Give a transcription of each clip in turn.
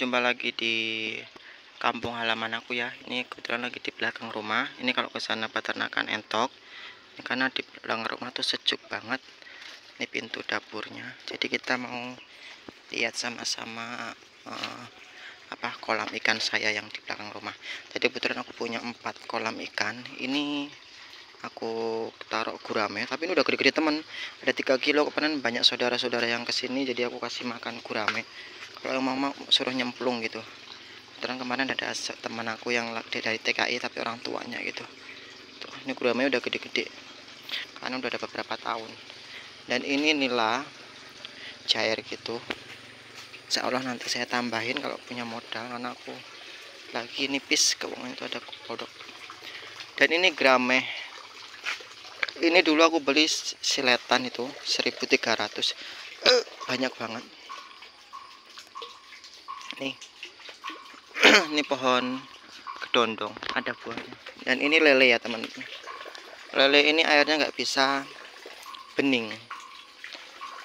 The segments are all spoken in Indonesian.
jumpa lagi di kampung halaman aku ya. Ini kebetulan lagi di belakang rumah. Ini kalau ke sana peternakan entok. Ini karena di belakang rumah tuh sejuk banget. Ini pintu dapurnya. Jadi kita mau lihat sama-sama uh, apa kolam ikan saya yang di belakang rumah. Jadi kebetulan aku punya empat kolam ikan. Ini aku taruh gurame tapi ini udah gede-gede teman. Ada tiga kilo kemarin banyak saudara-saudara yang ke sini jadi aku kasih makan gurame kalau mama suruh nyemplung gitu. Terang kemarin ada teman aku yang dari TKI tapi orang tuanya gitu. Tuh ini gurame udah gede-gede. Karena udah ada beberapa tahun. Dan ini nila cair gitu. Insya Allah nanti saya tambahin kalau punya modal karena aku lagi nipis keuangan itu ada kodok dan ini grame ini dulu aku beli siletan itu 1300 eh, banyak banget nih. Ini pohon kedondong ada buahnya. Dan ini lele ya teman-teman lele ini airnya nggak bisa bening.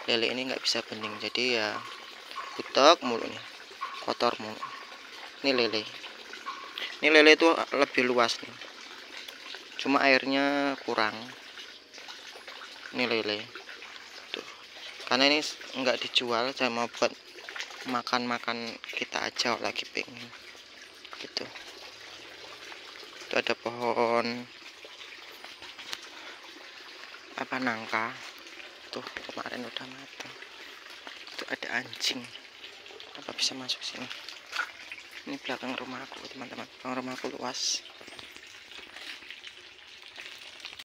Lele ini nggak bisa bening jadi ya butek mulu nih kotor mulu. Ini lele. Ini lele itu lebih luas nih. Cuma airnya kurang. Ini lele. Tuh. Karena ini nggak dijual saya mau buat makan-makan kita aja lagi pengen. Gitu. Itu ada pohon. Apa nangka? Tuh kemarin udah mati itu ada anjing. Apa bisa masuk sini? Ini belakang rumah aku teman-teman. Belakang rumah aku luas